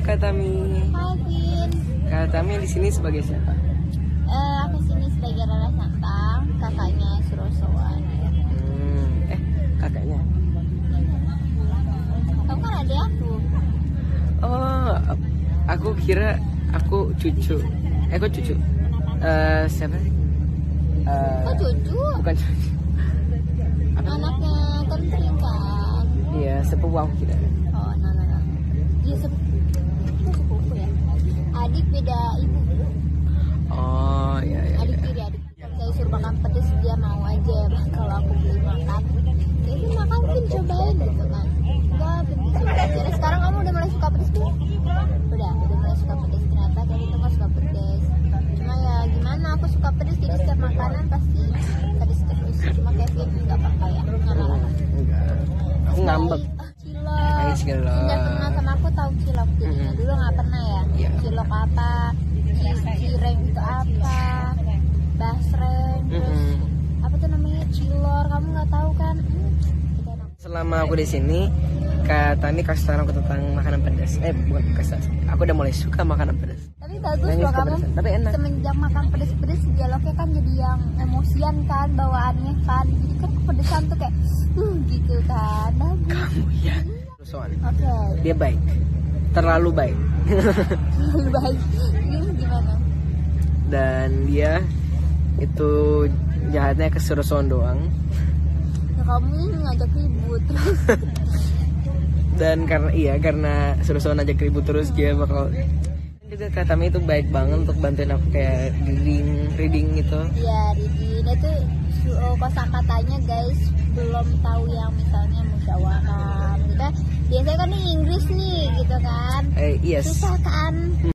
Kak Tami. Hai Vin, Kak Tami di sini sebagai siapa? Eh, aku sini sebagai Rara Santang, kakaknya Surosowan. Hmm, eh kakaknya. Kamu kan ada aku. Oh, aku kira aku cucu. Eh, kok cucu? Eh, siapa? Eh, Kok cucu? bukan cucu. Apa? Anaknya Kentring kan? Iya, sepupu aku kira. Oh, no, no, no. Iya, sep- kok sepupu ya? Adik beda ibu. Oh, iya iya. Adik iya. tiri, adik. Kalau saya suruh makan pedes, dia mau aja. Kalau aku beli makan, ini makan Vin cobain gitu kan. Enggak, coba aja. Nah, sekarang kamu udah mulai suka pedes tuh? Udah, udah mulai suka pedes. Ternyata tadi tuh nggak suka pedes. Cuma ya gimana, aku suka pedes. Jadi setiap makanan pasti pedes terus. Cuma Kevin nggak apa-apa ya. Nggak apa-apa. enggak. Aku ngambek. Ah, cilok. Hai, cilok. Sama aku tahu cilok jadinya. Mm-mm. Dulu nggak pernah ya. Iya. Cilok apa? Ci- Cireng itu apa? Basreng. Terus Mm-mm. apa tuh namanya? Cilor. Kamu nggak tahu kan? Hmm. Selama aku di sini, Kak Tami kasih tahu aku tentang makanan pedas. Eh, bukan kasih tahu. Aku udah mulai suka makanan pedas. Tapi bagus Nanya loh suka kamu. pedasan, tapi enak. Semenjak makan pedes-pedes dialognya kan jadi yang emosian kan bawaannya kan. Jadi kan kepedesan tuh kayak hmm, gitu kan. Bagus. Kamu ya. Soal. Oke. Dia baik. Terlalu baik. Lebih baik. Ini gimana? Dan dia itu jahatnya keserusuhan doang. Ya, kamu ini ngajak ribut terus. Dan karena iya karena serusuhan aja ribut terus dia bakal juga Tami itu baik banget untuk bantuin aku kayak reading reading gitu. ya Ridin itu oh, kosakatanya guys. Belum tahu yang misalnya musyawarah gitu biasanya kan nih Inggris nih gitu kan. Eh yes. susah kan